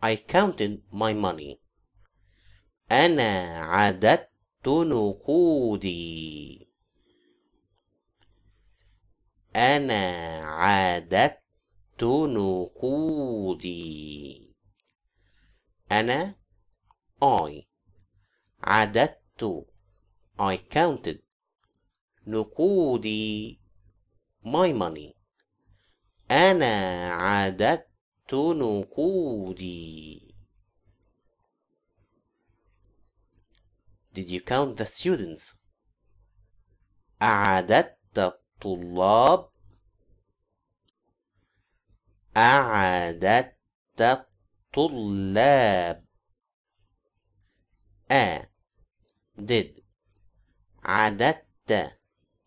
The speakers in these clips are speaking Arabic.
I counted my money. أنا عددت نقودي. أنا عددت نقودي. أنا I عددت. I counted نقودي. My money. أنا عددت نقودي Did you count the students? أعددت الطلاب أعددت الطلاب A did عددت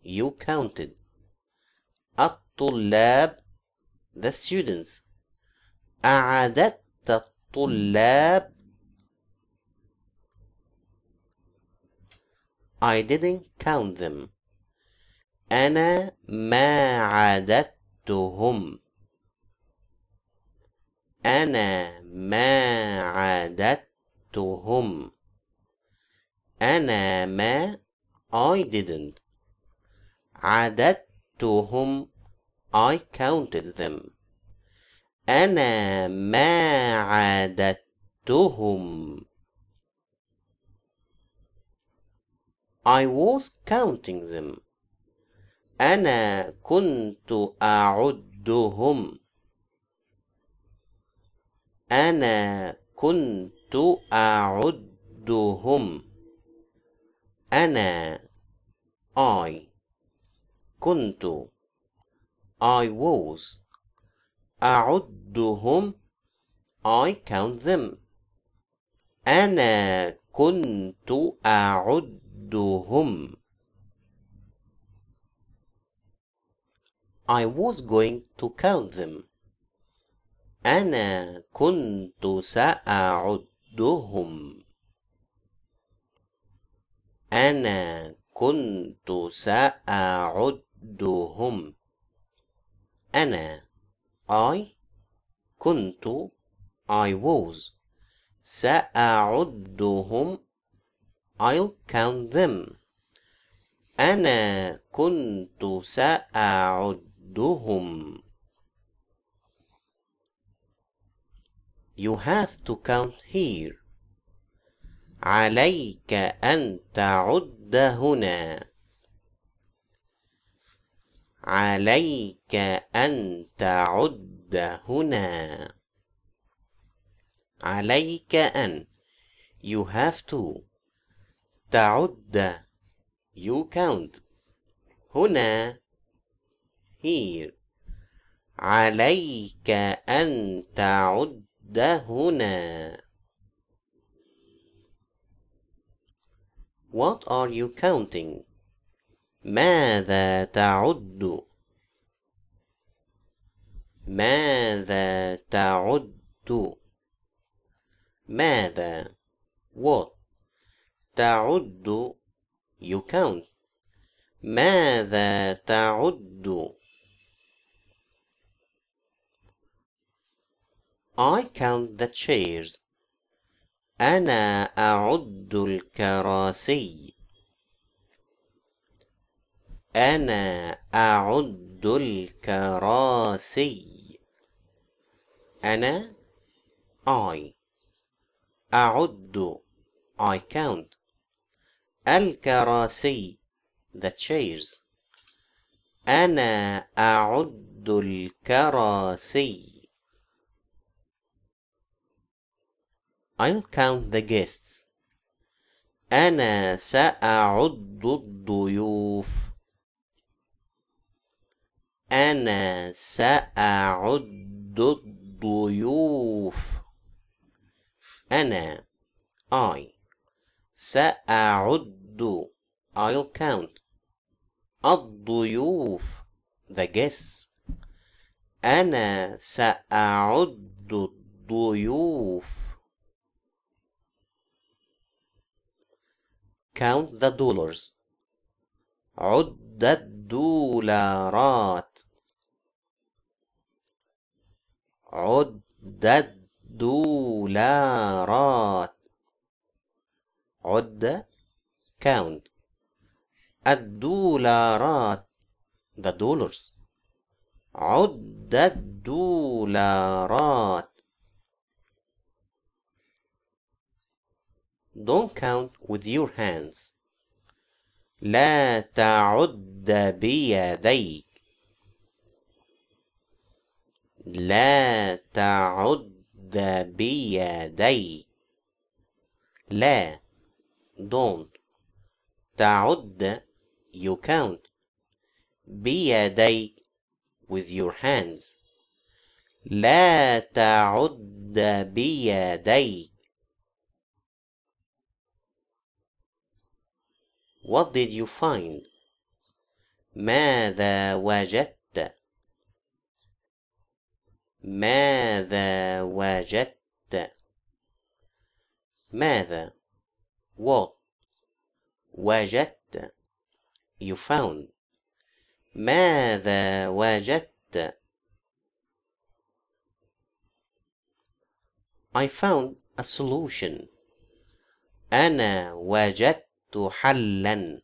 you counted الطلاب the students أعددت الطلاب. I didn't count them. أنا ما عددتهم. أنا ما عددتهم. أنا ما I didn't. عددتهم. I counted them. أنا ما عددتهم I was counting them. أنا كنت أعدهم. أنا كنت أعدهم. أنا I كنت. I was أعدهم. I count them. أنا كنت أعدهم. I was going to count them. أنا كنت سأعدهم. أنا كنت سأعدهم. أنا I كنت I was سأعدهم I'll count them أنا كنت سأعدهم You have to count here عليك أن تعد هنا عليك أن تعد هنا عليك أن You have to تعد You count هنا Here عليك أن تعد هنا What are you counting? ماذا تعد؟ ماذا تعد؟ ماذا؟ What? تعد؟ You count. ماذا تعد؟ I count the chairs. أنا أعد الكراسي. أنا أعد الكراسي. أنا I. أعد. I count. الكراسي. The chairs. أنا أعد الكراسي. I'll count the guests. أنا سأعد الضيوف. أنا سأعد الضيوف. أنا I سأعد I'll count. الضيوف the guests. أنا سأعد الضيوف. Count the dollars. عد الدولارات عد الدولارات الدولارات عد count الدولارات. The dollars. عد الدولارات Don't count with your hands. لا تعد بيديك. لا تعد بيديك. لا don't. تعد you count. بيديك with your hands. لا تعد بيديك. What did you find? ماذا وجدت؟ ماذا وجدت؟ ماذا what وجدت you found ماذا وجدت I found a solution أنا وجدت حلا.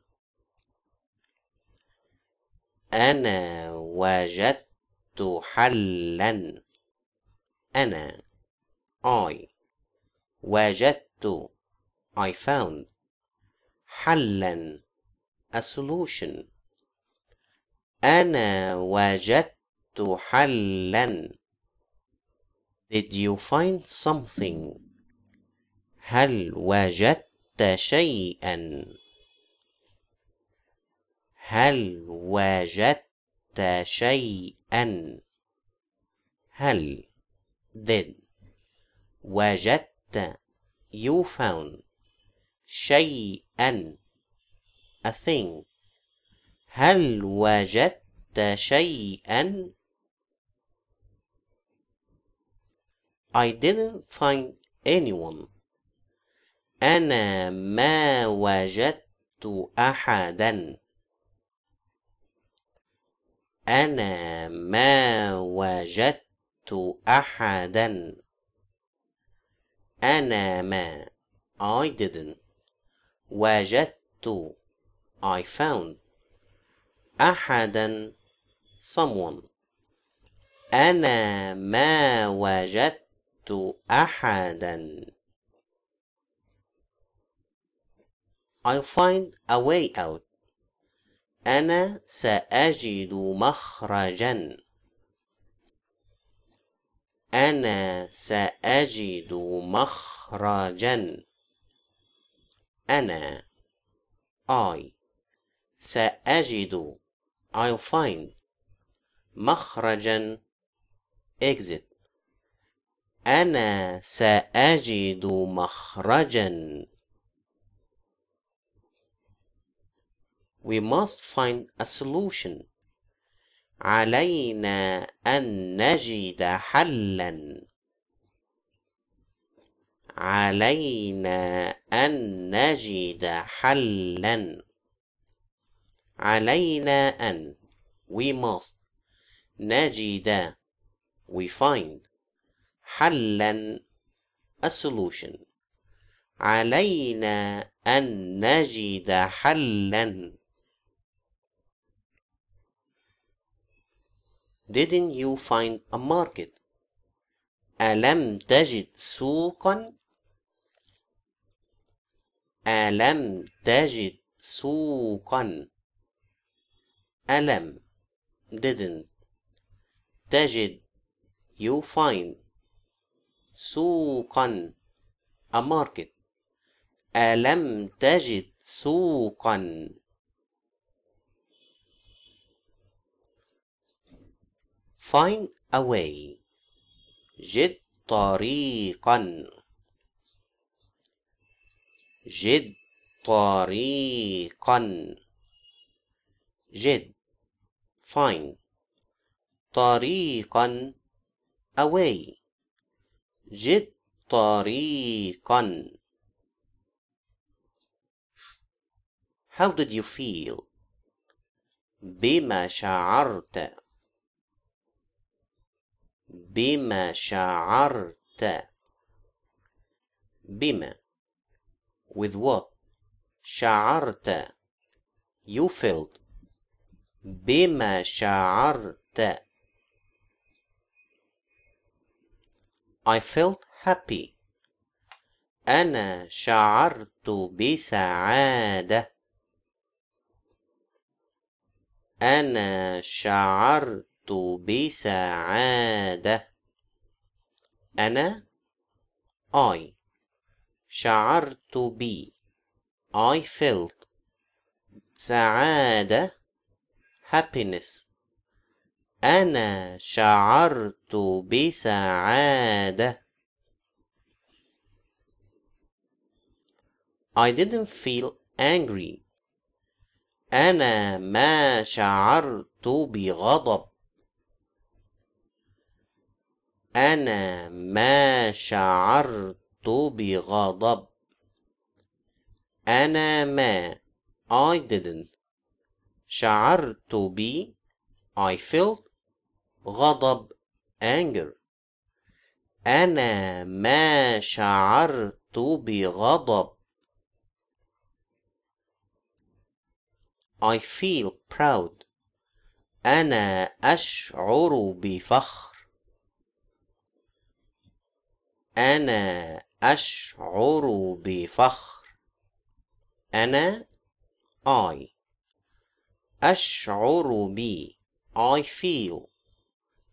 أنا وجدت حلا. أنا. I. وجدت. I found. حلا. A solution. أنا وجدت حلا. Did you find something? هل وجدت شيئا. هل وجدت شيئا؟ هل. did. وجدت. you found. شيئا. a thing. هل وجدت شيئا؟ I didn't find anyone. أنا ما وجدت أحدا. أنا ما وجدت أحدا. أنا ما. I didn't. وجدت. I found. أحدا. Someone. أنا ما وجدت أحدا. I'll find a way out. أنا سأجد مخرجا. أنا سأجد مخرجا. أنا. I. سأجد. I'll find. مخرجا. Exit. أنا سأجد مخرجا. We must find a solution. علينا أن نجد حلا. علينا أن نجد حلا. علينا أن. We must. نجد. We find. حلا. A solution. علينا أن نجد حلا. Didn't you find a market? ألم تجد سوقا؟ ألم تجد سوقا؟ ألم didn't تجد you find سوقا a market ألم تجد سوقا find a way. جد طريقا جد طريقا جد find. طريقا a way. جد طريقا How did you feel? بما شعرت بما شعرت. بما. With what? شعرت. You felt. بما شعرت. I felt happy. أنا شعرت بسعادة. أنا شعرت بسعادة. أنا I. شعرت بي I felt. سعادة. Happiness. أنا شعرت بسعادة. I didn't feel angry. أنا ما شعرت بغضب. أنا ما شعرت بغضب. أنا ما. I didn't. شعرت ب. I felt غضب. Anger. أنا ما شعرت بغضب. I feel proud. أنا أشعر بفخر. أنا أشعر بفخر. أنا I أشعر ب I feel.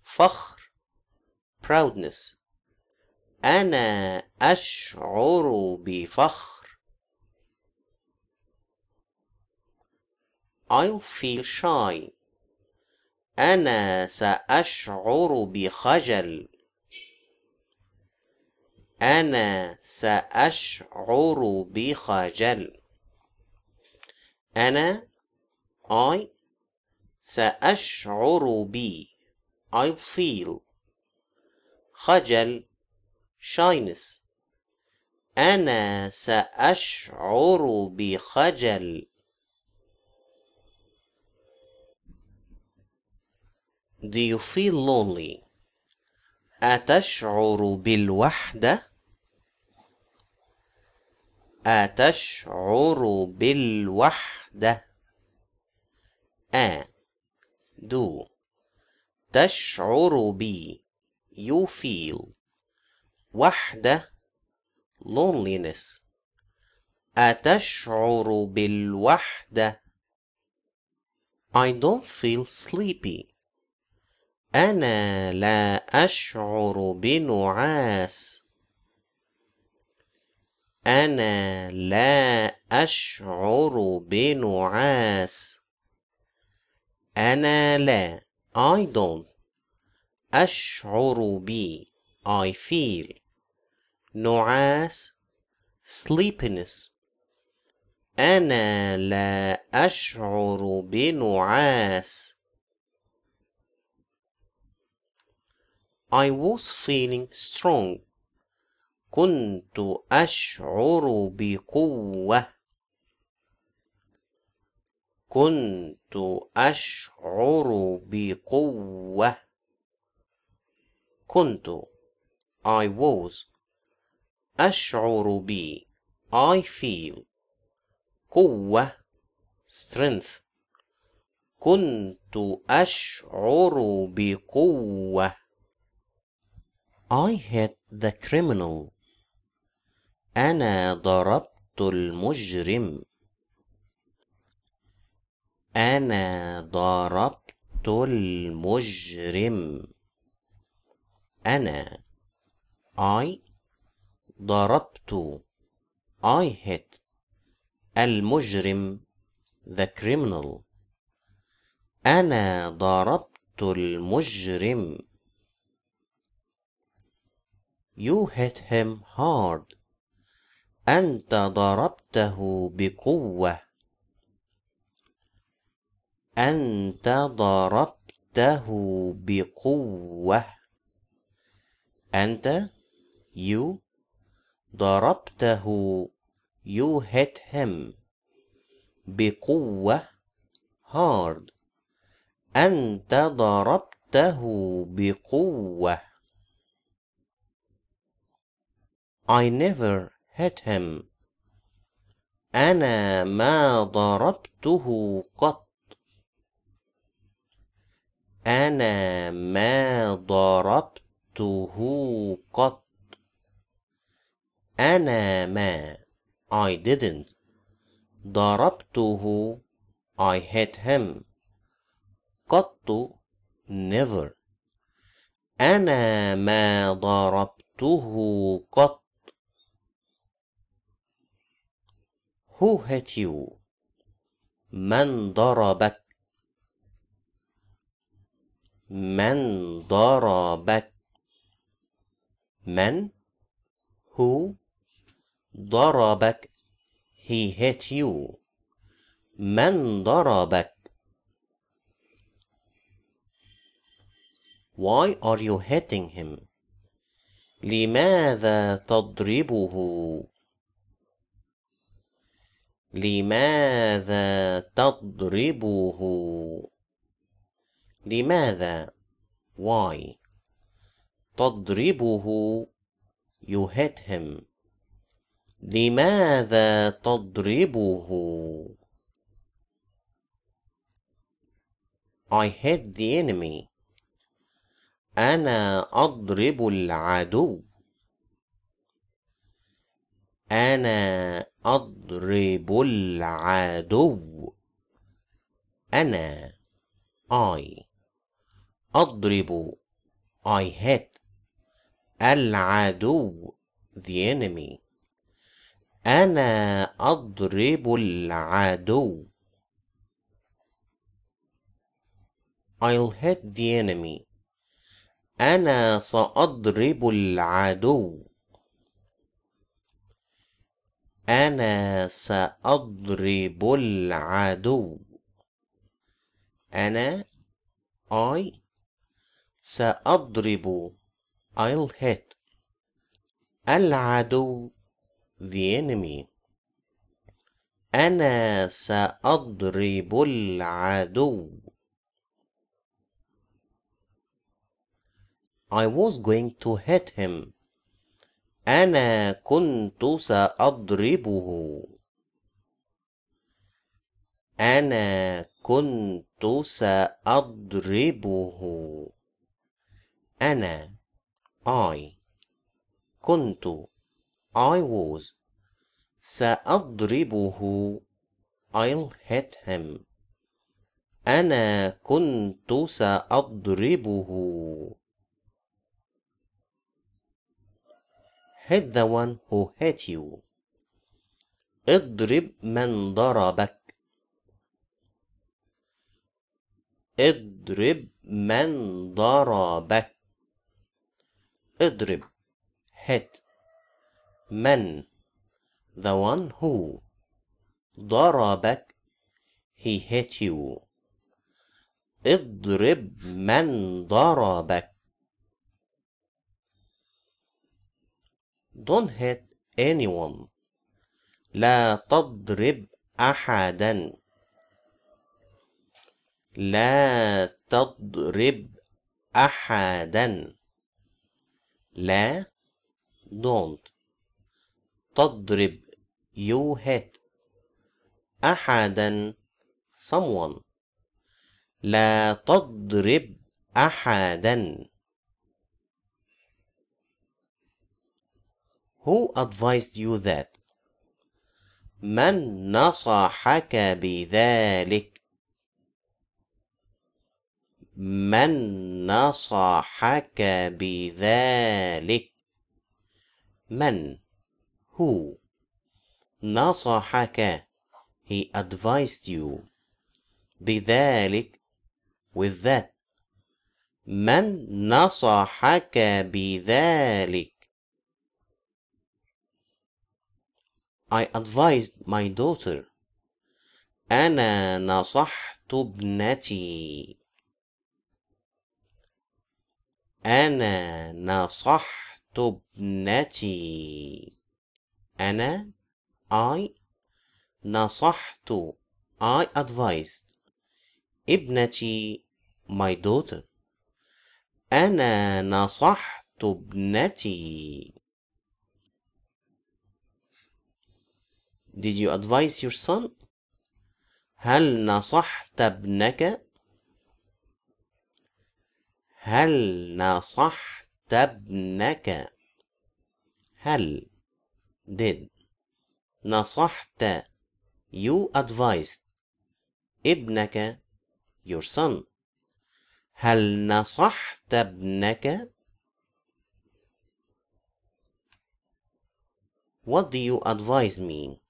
فخر. proudness. أنا أشعر بفخر. I'll feel shy. أنا سأشعر بخجل. أنا سأشعر بخجل. أنا I سأشعر ب I'll feel. خجل. shyness. أنا سأشعر بخجل. Do you feel lonely? أتشعر بالوحدة؟ أتشعر بالوحدة؟ أ. do تشعر بي you feel وحدة. loneliness. أتشعر بالوحدة. I don't feel sleepy. أنا لا أشعر بنعاس. أنا لا أشعر بنعاس. أنا لا I don't. أشعر ب I feel. نعاس sleepiness. أنا لا أشعر بنعاس. I was feeling strong. كنت أشعر بقوة. كنت أشعر بقوة. كنت. I was. أشعر ب. I feel. قوة. Strength. كنت أشعر بقوة. I hit the criminal. أنا ضربت المجرم. أنا ضربت المجرم. أنا. I ضربت. I hit المجرم the criminal. أنا ضربت المجرم. You hit him hard. أنت ضربته بقوة. أنت ضربته بقوة. أنت you ضربته. You hit him بقوة hard. أنت ضربته بقوة. I never hit him. أنا ما ضربته قط. أنا ما ضربته قط. أنا ما. I didn't. ضربته. I hit him. قط. Never. أنا ما ضربته قط. Who hit you? من ضربك من ضربك من who ضربك he hit you من ضربك Why are you hitting him? لماذا تضربه؟ لماذا تضربه؟ لماذا؟ Why? تضربه you hit him. لماذا تضربه؟ I hit the enemy. أنا أضرب العدو. أنا أضرب العدو. أنا. I. أضرب. I hit. العدو. The enemy. أنا أضرب العدو. I'll hit the enemy. أنا سأضرب العدو. أنا سأضرب العدو. أنا I سأضرب I'll hit. العدو the enemy. أنا سأضرب العدو. I was going to hit him. أنا كنت سأضربه. أنا كنت سأضربه. أنا I كنت I was سأضربه. I'll hit him. أنا كنت سأضربه. Hit the one who hit you. اضرب من ضربك. اضرب من ضربك. اضرب. Hit من. The one who ضربك. He hit you. اضرب من ضربك. Don't hit anyone. لا تضرب أحدا. لا تضرب أحدا. لا don't. تضرب you hit أحدا someone. لا تضرب أحدا. Who advised you that? من نصحك بذلك؟ من نصحك بذلك؟ من؟ Who? نصحك. He advised you. بذلك. With that. من نصحك بذلك؟ I advised my daughter. أنا نصحت ابنتي. أنا نصحت ابنتي. أنا I نصحت. I advised ابنتي my daughter. أنا نصحت ابنتي. Did you advise your son? هل نصحت ابنك؟ هل نصحت ابنك؟ هل did نصحت you advised ابنك your son هل نصحت ابنك What do you advise me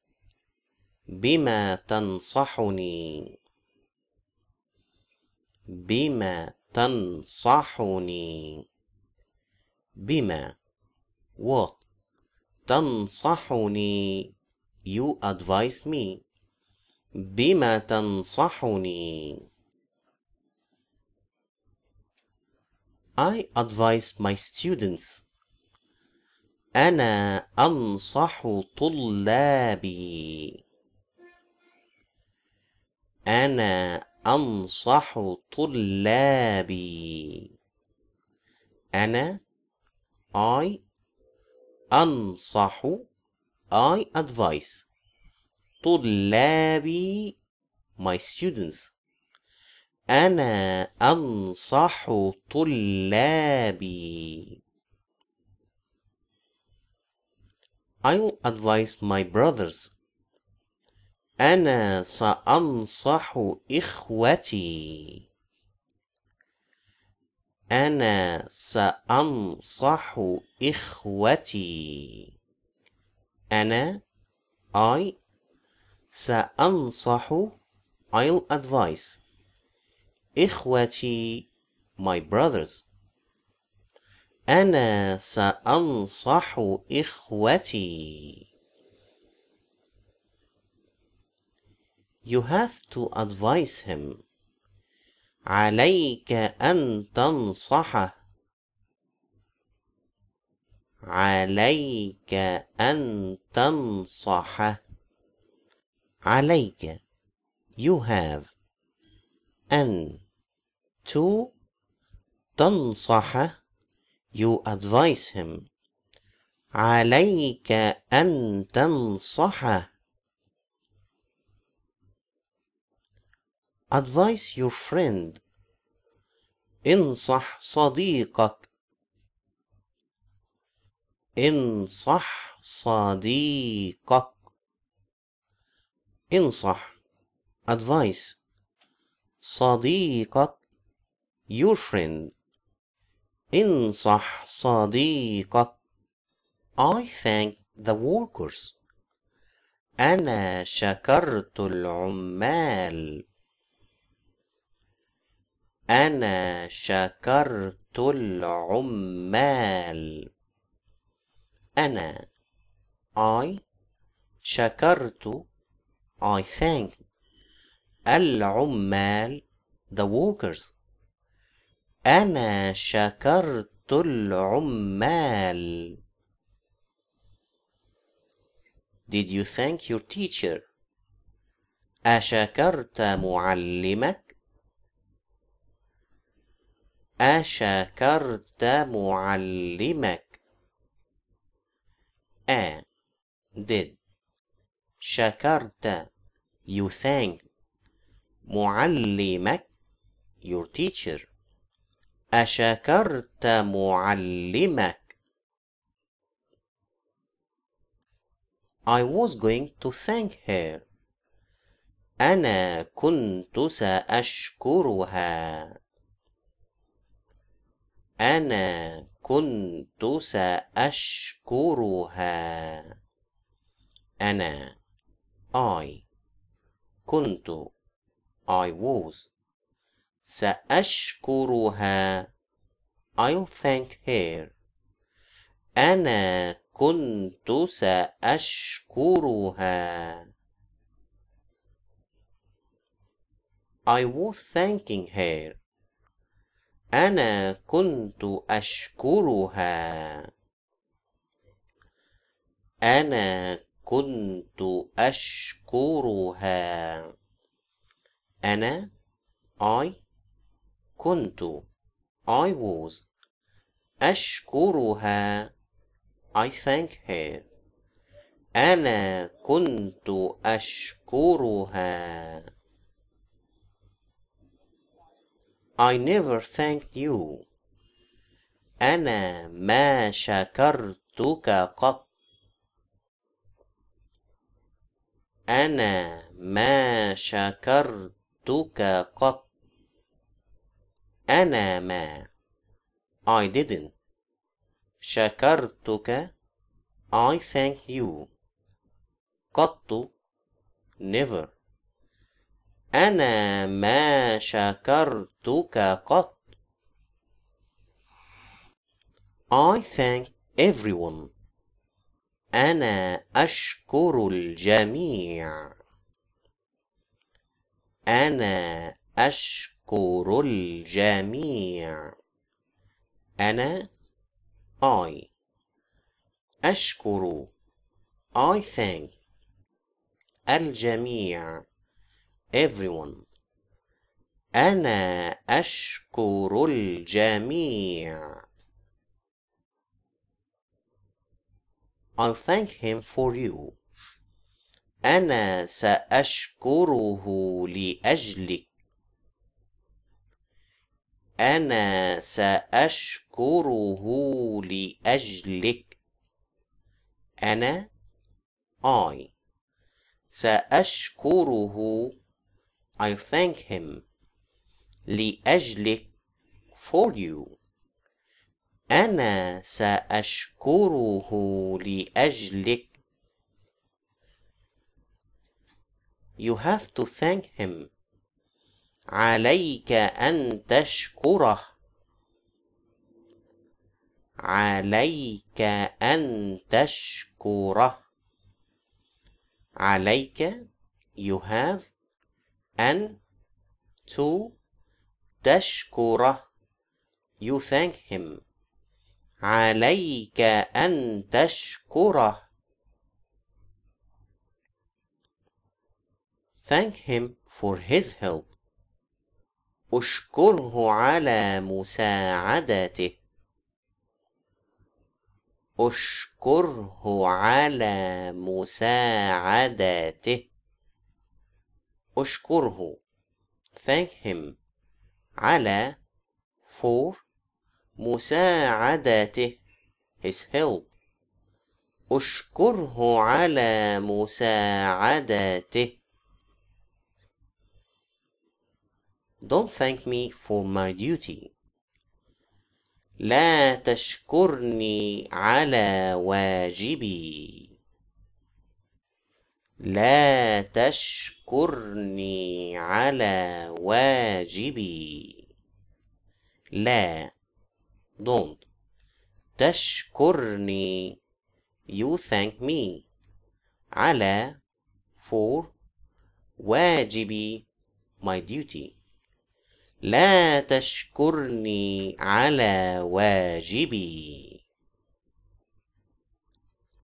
بما تنصحني؟ بما تنصحني؟ بما؟ what تنصحني؟ You advise me. بما تنصحني؟ I advise my students. أنا أنصح طلابي. أنا أنصح طلابي أنا I أنصح I advise طلابي my students أنا أنصح طلابي I'll advise my brothers أنا سأنصح إخوتي. أنا سأنصح إخوتي. أنا I سأنصح I'll advise. إخوتي my brothers. أنا سأنصح إخوتي. You have to advise him. عليك أن تنصحه. عليك أن تنصحه. عليك. You have أن to تنصحه. You advise him. عليك أن تنصحه. Advise your friend. انصح صديقك. انصح صديقك. انصح. Advice صديقك. Your friend. انصح صديقك. I thank the workers. أنا شكرت العمال. أنا شكرت العمال أنا I شكرت I thanked العمال the workers أنا شكرت العمال Did you thank your teacher? أشكرت معلمك؟ أشكرت معلمك؟ أ. did شكرت. You thank. معلمك. Your teacher. أشكرت معلمك. I was going to thank her. أنا كنت سأشكرها. أنا كنت سأشكرها. أنا I كنت I was سأشكرها. I'll thank her. أنا كنت سأشكرها. I was thanking her. أنا كنت أشكرها. أنا كنت أشكرها. أنا I كنت I was أشكرها. I thank her. أنا كنت أشكرها. I never thanked you أنا ما شكرتك قط أنا ما شكرتك قط أنا ما I didn't شكرتك I thanked you قط never أنا ما شكرتك قط. I thank everyone. أنا أشكر الجميع. أنا أشكر الجميع. أنا I أشكر. I thank الجميع. Everyone. أنا أشكر الجميع. I'll thank him for you. أنا سأشكره لأجلك. أنا سأشكره لأجلك. أنا I. سأشكره I thank him لأجلك for you. أنا سأشكره لأجلك. You have to thank him. عليك أن تشكره. عليك أن تشكره. عليك. You have أن to تشكره. You thank him. عليك أن تشكره. Thank him for his help. أشكره على مساعدته. أشكره على مساعدته. أشكره. Thank him. على for مساعدته. His help. أشكره على مساعدته. Don't thank me for my duty. لا تشكرني على واجبي. لا تشكرني على واجبي. لا. Don't. تشكرني. You thank me. على. For. واجبي. My duty. لا تشكرني على واجبي.